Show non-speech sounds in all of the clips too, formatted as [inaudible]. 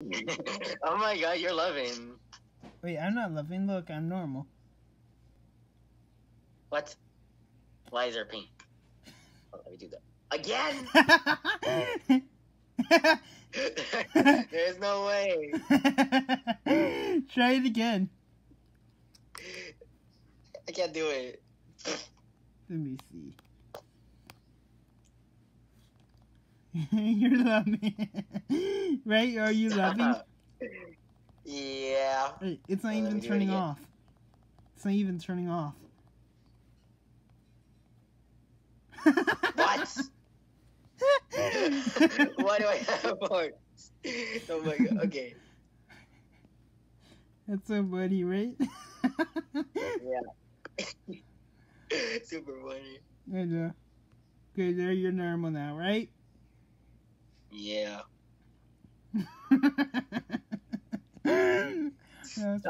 [laughs] oh my god, you're loving. Wait, I'm not loving. Look, I'm normal. What? Why is there pink? Oh, let me do that. Again? [laughs] [laughs] There's no way. Try it again. I can't do it. Let me see. [laughs] You're loving. [laughs] right? Are you loving? [laughs] yeah. It's not even do it turning off. It's not even turning off. What? Why do I have hearts? Oh my god. Okay. That's so funny, right? Yeah. Super funny. I know. Okay, there you're normal now, right? Yeah. That's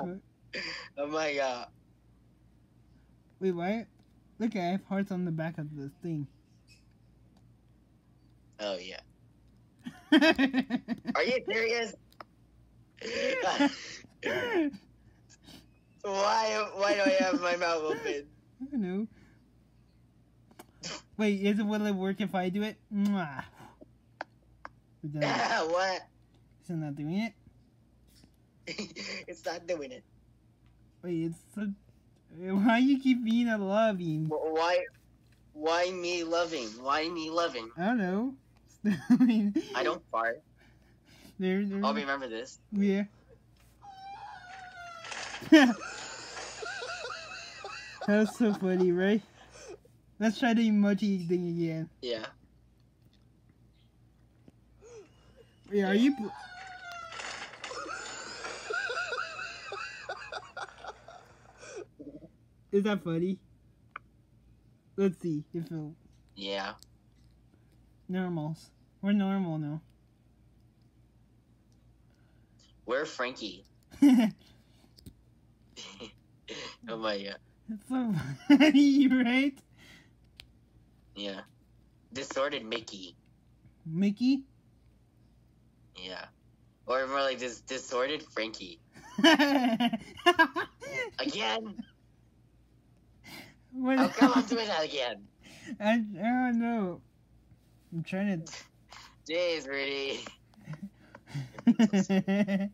Oh my god. Wait, what? Look, I have hearts on the back of this thing. Oh yeah. [laughs] Are you serious? [laughs] why? Why do I have my mouth open? I don't know. Wait, is it will it work if I do it? Mwah. Is that- what? is it not doing it? [laughs] it's not doing it. Wait, it's so... Why you keep being a loving? Why? Why me loving? Why me loving? I don't know. [laughs] I mean, I don't fart. There, there. I'll remember this. Yeah. [laughs] That's so funny, right? Let's try the emoji thing again. Yeah. Wait, are you? Is that funny? Let's see if it Yeah. normals. We're normal now. Where Frankie? it's oh my god. so funny, [laughs] right? Yeah. Distorted Mickey. Mickey. Yeah. Or more like this disordered Frankie. [laughs] Again? what? How come I'm doing that again? [laughs] I, I don't know. I'm trying [laughs] Jeez, Rudy. to.